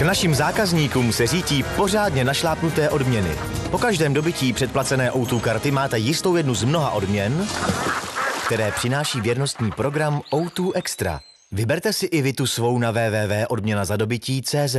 K našim zákazníkům se řítí pořádně našlápnuté odměny. Po každém dobytí předplacené O2 karty máte jistou jednu z mnoha odměn, které přináší věrnostní program O2 Extra. Vyberte si i vy tu svou na www.odměnazadobití.cz.